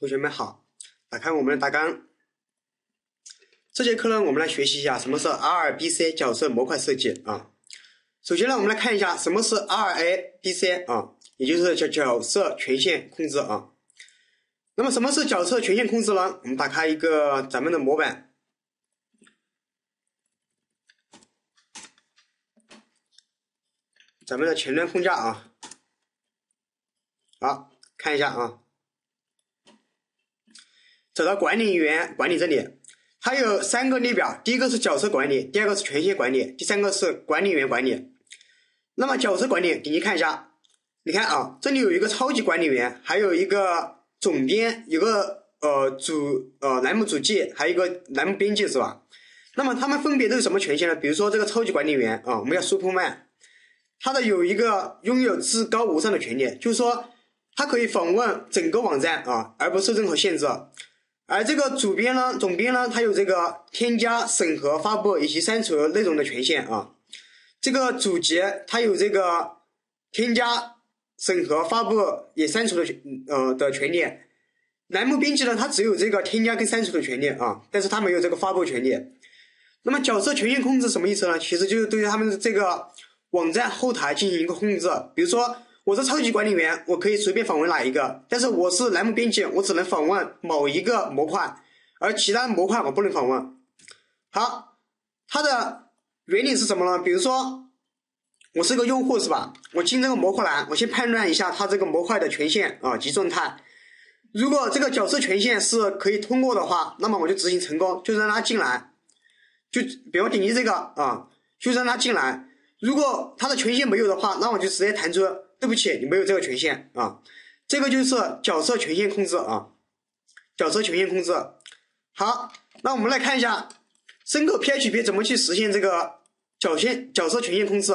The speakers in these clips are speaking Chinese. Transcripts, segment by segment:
同学们好，打开我们的大纲。这节课呢，我们来学习一下什么是 RBC 角色模块设计啊。首先呢，我们来看一下什么是 RABC 啊，也就是叫角色权限控制啊。那么什么是角色权限控制呢？我们打开一个咱们的模板，咱们的前端框架啊。好，看一下啊。走到管理员管理这里，它有三个列表，第一个是角色管理，第二个是权限管理，第三个是管理员管理。那么角色管理，点击看一下，你看啊，这里有一个超级管理员，还有一个总编，有个呃主呃栏目主记，还有一个栏目编辑是吧？那么他们分别都有什么权限呢？比如说这个超级管理员啊，我们叫 Superman，他的有一个拥有至高无上的权利，就是说他可以访问整个网站啊，而不受任何限制。而这个主编呢，总编呢，他有这个添加、审核、发布以及删除内容的权限啊。这个主级他有这个添加、审核、发布也删除的权呃的权利。栏目编辑呢，他只有这个添加跟删除的权利啊，但是他没有这个发布权利。那么角色权限控制什么意思呢？其实就是对于他们这个网站后台进行一个控制，比如说。我是超级管理员，我可以随便访问哪一个，但是我是栏目编辑，我只能访问某一个模块，而其他模块我不能访问。好，它的原理是什么呢？比如说，我是个用户是吧？我进这个模块栏，我先判断一下它这个模块的权限啊及状态。如果这个角色权限是可以通过的话，那么我就执行成功，就让他进来。就比如点击这个啊，就让他进来。如果他的权限没有的话，那我就直接弹出。对不起，你没有这个权限啊，这个就是角色权限控制啊，角色权限控制。好，那我们来看一下深刻 PHP 怎么去实现这个角线角色权限控制。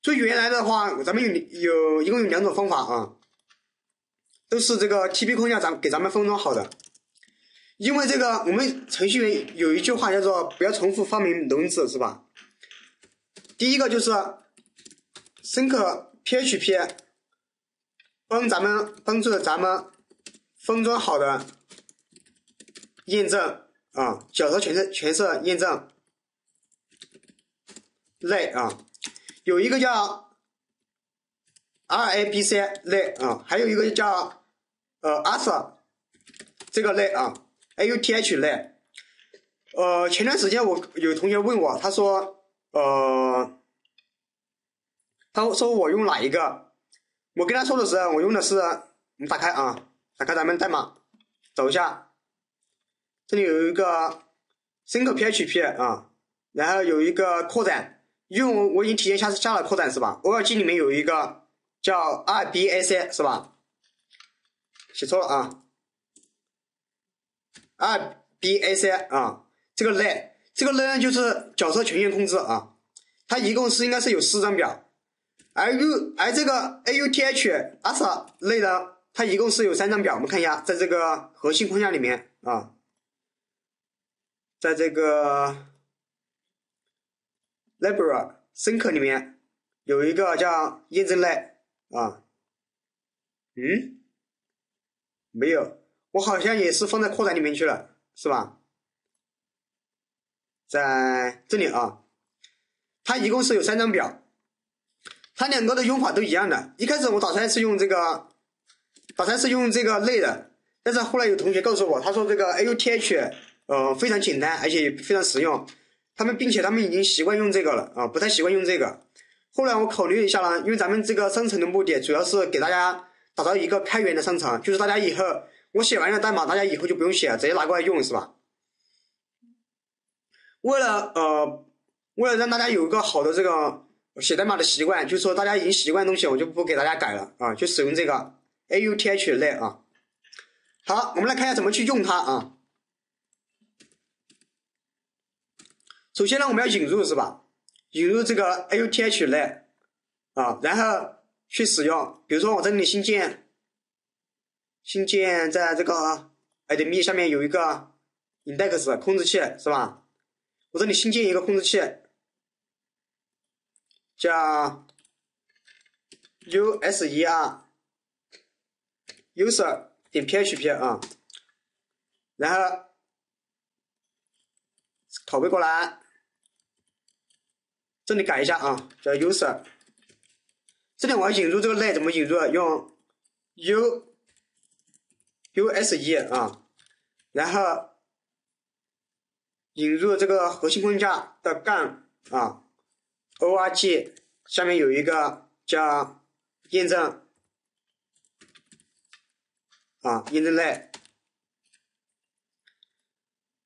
最原来的话，咱们有有一共有两种方法啊，都是这个 TP 框架咱给咱们封装好的。因为这个我们程序员有一句话叫做不要重复发明轮子，是吧？第一个就是深刻。PHP 帮咱们帮助咱们封装好的验证啊，角色全是全色验证类啊，有一个叫 RABC 类啊，还有一个叫呃 AS 这个类啊，AUTH 类。呃，前段时间我有同学问我，他说呃。他说我用哪一个？我跟他说的时候，我用的是，你打开啊，打开咱们代码，找一下，这里有一个深刻 PHP 啊，然后有一个扩展，因为我我已经提前下下了扩展是吧？org 里面有一个叫 RBAC 是吧？写错了啊，RBAC 啊，这个类，这个类就是角色权限控制啊，它一共是应该是有四张表。而 U 而这个 AUTH ASA 类的，它一共是有三张表。我们看一下，在这个核心框架里面啊，在这个 Library 深刻里面有一个叫验证类啊。嗯，没有，我好像也是放在扩展里面去了，是吧？在这里啊，它一共是有三张表。它两个的用法都一样的。一开始我打算是用这个，打算是用这个类的，但是后来有同学告诉我，他说这个 AUTH 呃非常简单，而且非常实用。他们并且他们已经习惯用这个了啊，不太习惯用这个。后来我考虑一下呢，因为咱们这个生成的目的主要是给大家打造一个开源的商城，就是大家以后我写完了代码，大家以后就不用写，直接拿过来用，是吧？为了呃，为了让大家有一个好的这个。写代码的习惯，就是说大家已经习惯的东西，我就不给大家改了啊，就使用这个 AUTH 类啊。好，我们来看一下怎么去用它啊。首先呢，我们要引入是吧？引入这个 AUTH 类啊，然后去使用。比如说我这里新建，新建在这个 admin 下面有一个 index 控制器是吧？我这里新建一个控制器。叫 user user 点 php 啊，然后拷贝过来，这里改一下啊，叫 user。这里我要引入这个类怎么引入？用 u u s e 啊，然后引入这个核心框架的杠啊。Org 下面有一个叫验证啊验证类，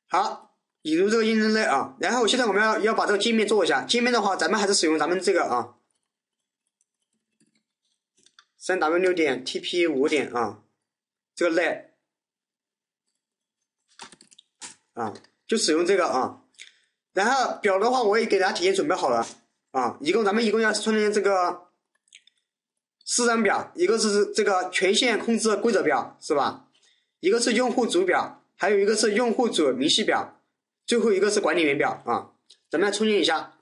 好引入这个验证类啊，然后现在我们要要把这个界面做一下，界面的话咱们还是使用咱们这个啊。三 w 六点 tp 五点啊，这个类啊，就使用这个啊。然后表的话，我也给大家提前准备好了啊。一共咱们一共要创建这个四张表，一个是这个权限控制规则表是吧？一个是用户组表，还有一个是用户组明细表，最后一个是管理员表啊。咱们来创建一下。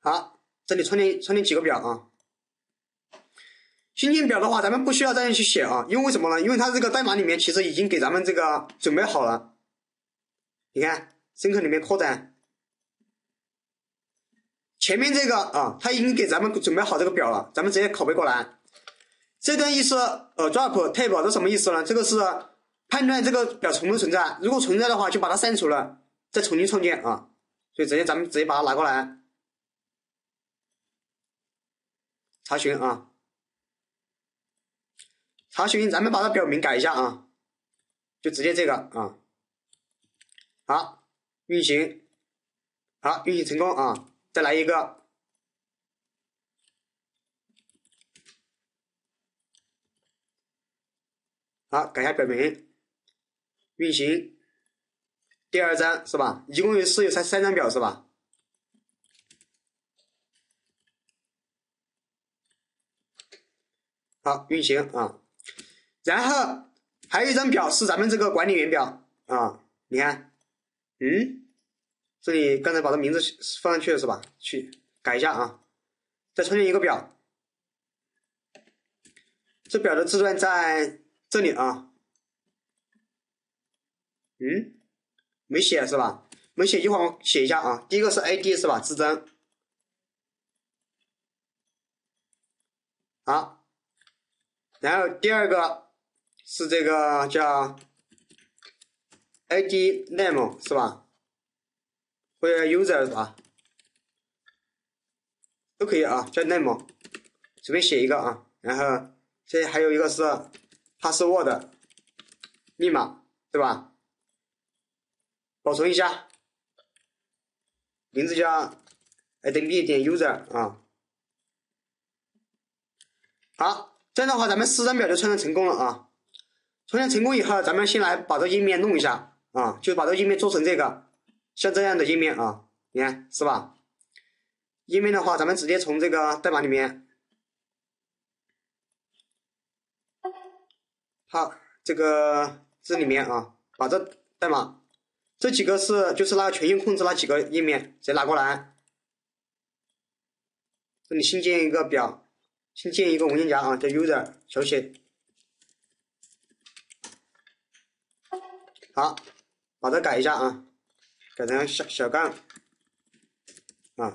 好，这里创建创建几个表啊？新建表的话，咱们不需要这样去写啊，因为什么呢？因为它这个代码里面其实已经给咱们这个准备好了。你看，深刻里面扩展，前面这个啊，它已经给咱们准备好这个表了，咱们直接拷贝过来。这段意思，呃，drop table 这什么意思呢？这个是判断这个表存不存在，如果存在的话，就把它删除了，再重新创建啊。所以直接咱们直接把它拿过来。查询啊，查询，咱们把它表名改一下啊，就直接这个啊，好，运行，好，运行成功啊，再来一个，好，改一下表名，运行，第二张是吧？一共有是有三三张表是吧？好，运行啊，然后还有一张表是咱们这个管理员表啊，你看，嗯，这里刚才把这名字放上去了是吧？去改一下啊，再创建一个表，这表的字段在这里啊，嗯，没写是吧？没写，一会儿我写一下啊。第一个是 ID 是吧？字增，好。然后第二个是这个叫 ID name 是吧？或者 user 是吧？都可以啊，叫 name，随便写一个啊。然后这还有一个是 password 密码，对吧？保存一下，名字叫 id 点 user 啊。好。这样的话，咱们四张表就创建成功了啊！创建成功以后，咱们先来把这页面弄一下啊，就把这页面做成这个，像这样的页面啊，你看是吧？页面的话，咱们直接从这个代码里面，好，这个这里面啊，把这代码这几个是就是那个权限控制那几个页面，直接拿过来，这里新建一个表。新建一个文件夹啊，叫 user 小写，好，把它改一下啊，改成小小杠啊。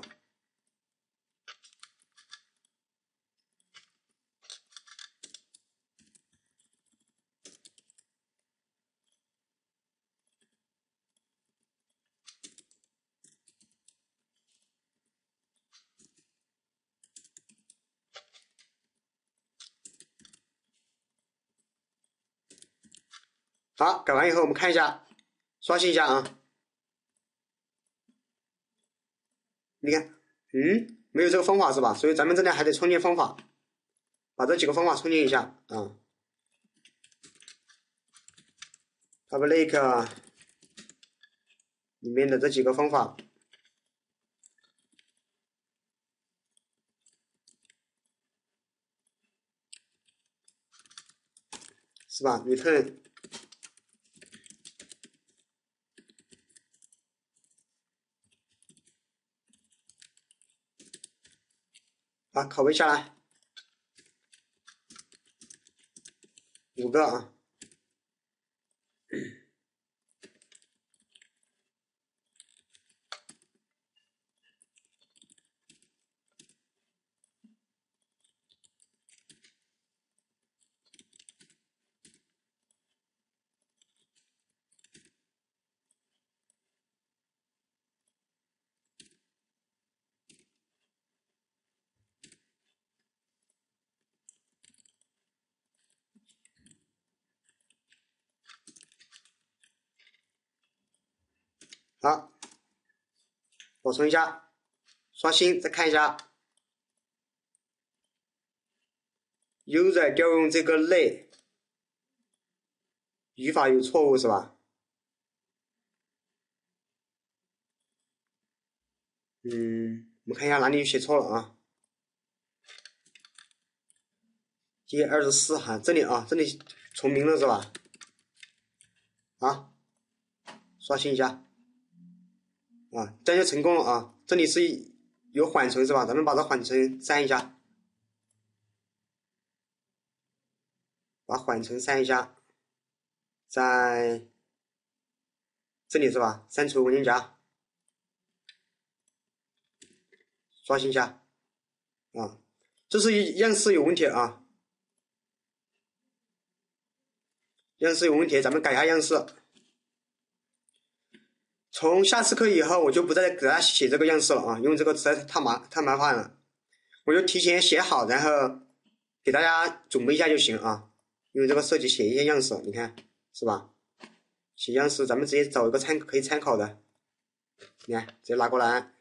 好，改完以后我们看一下，刷新一下啊。你看，嗯，没有这个方法是吧？所以咱们这里还得创建方法，把这几个方法创建一下啊。public 里面的这几个方法，是吧？return。把，拷贝下来，五个啊。好，保存一下，刷新再看一下，又在调用这个类，语法有错误是吧？嗯，我们看一下哪里写错了啊？第二十四行这里啊，这里重名了是吧？啊，刷新一下。啊，这样就成功了啊！这里是有缓存是吧？咱们把这缓存删一下，把缓存删一下，在这里是吧？删除文件夹，刷新一下，啊，这是样式有问题啊，样式有问题，咱们改一下样式。从下次课以后，我就不再给他写这个样式了啊，因为这个实在太麻太麻烦了，我就提前写好，然后给大家准备一下就行啊。因为这个设计写一些样式，你看是吧？写样式，咱们直接找一个参可以参考的，你看直接拿过来，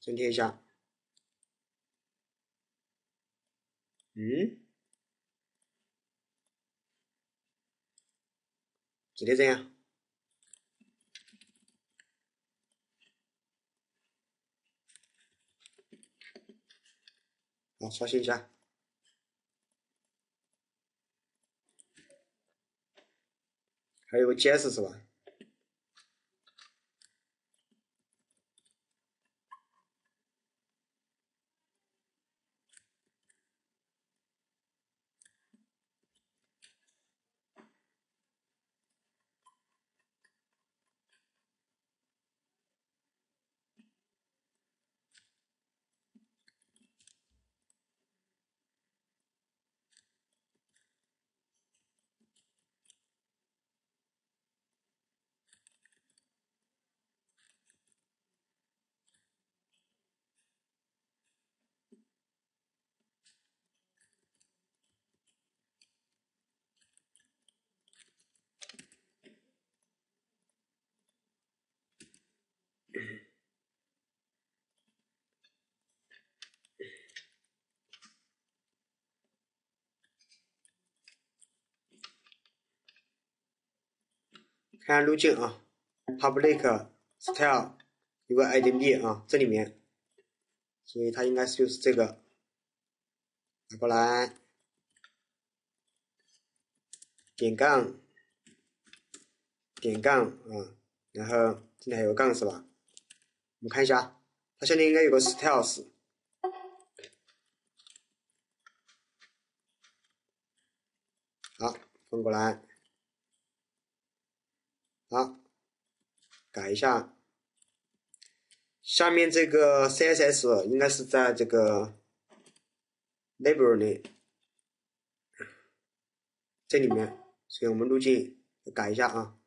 粘贴一下。嗯，直接这样，好，刷新一下，还有个解释是吧？看下路径啊，public style 有个 idb 啊，这里面，所以它应该是就是这个，拿过来，点杠，点杠啊，然后这里还有个杠是吧？我们看一下，它下面应该有个 styles，好，翻过来。好，改一下，下面这个 CSS 应该是在这个 label 里这里面，所以我们路径改一下啊，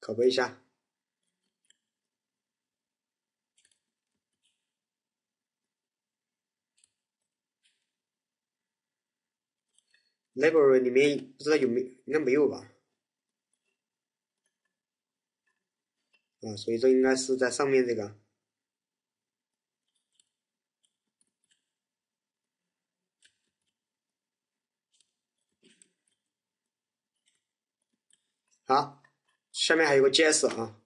拷贝一下。Library 里面不知道有没应该没有吧？啊，所以这应该是在上面这个。好，下面还有个 js 啊。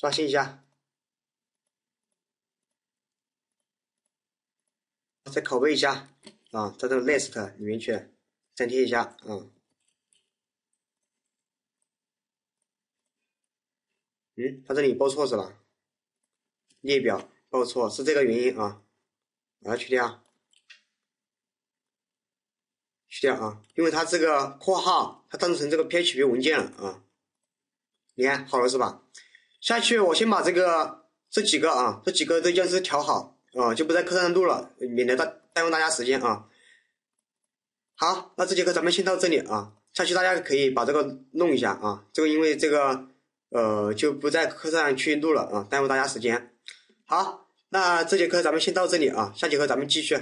刷新一下，再拷贝一下啊，在这个 list 里面去粘贴一下啊。嗯，它这里报错是吧？列表报错是这个原因啊，把它去掉，去掉啊，因为它这个括号它当成这个 PHP 文件了啊。你看好了是吧？下去我先把这个这几个啊，这几个都将是调好啊，就不在课上录了，免得耽耽误大家时间啊。好，那这节课咱们先到这里啊，下去大家可以把这个弄一下啊，这个因为这个呃就不在课上去录了啊，耽误大家时间。好，那这节课咱们先到这里啊，下节课咱们继续。